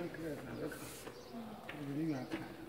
在哪个看？在医院看。